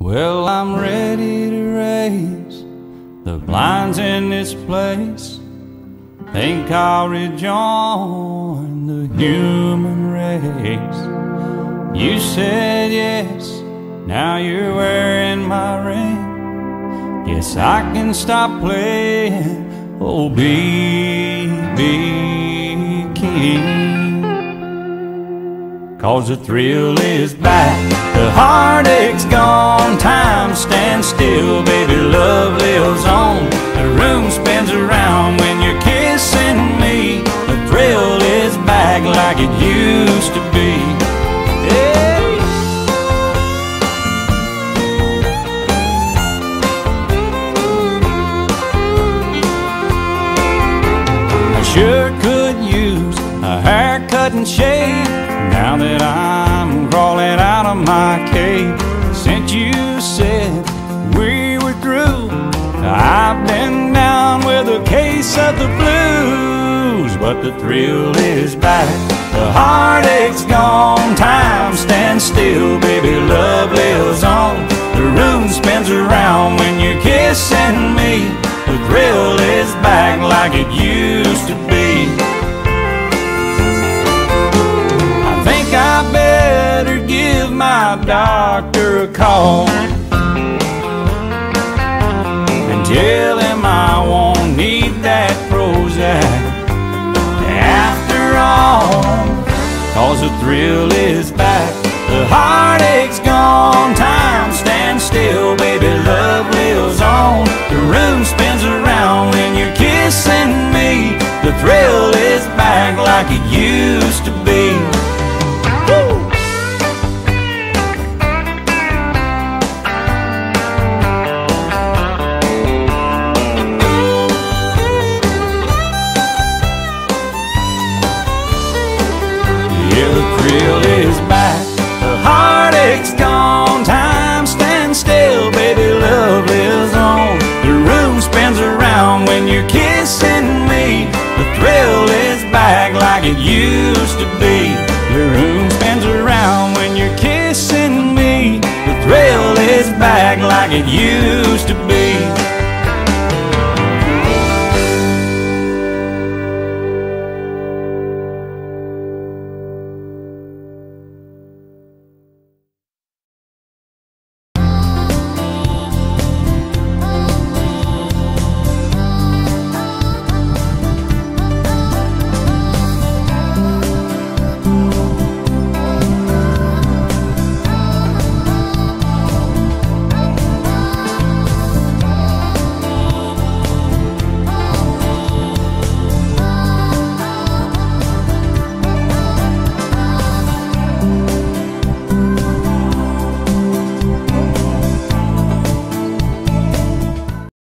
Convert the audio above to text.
Well, I'm ready to raise the blinds in this place. Think I'll rejoin the human race. You said yes, now you're wearing my ring. Guess I can stop playing, oh, B.B. King. Cause the thrill is back, the heartache's gone, time stands still, baby, love lives on. The room spins around when you're kissing me. The thrill is back like it used to be. I sure could use a haircut and shave now that I'm crawling out of my cave. Since you said we were through, I've been down with a case of the blues. But the thrill is back, the heartache's gone, time stands still, baby, love doctor a call and tell him I won't need that Prozac after all. Cause the thrill is back, the heartache's it used to be. The room spins around when you're kissing me. The thrill is back like it used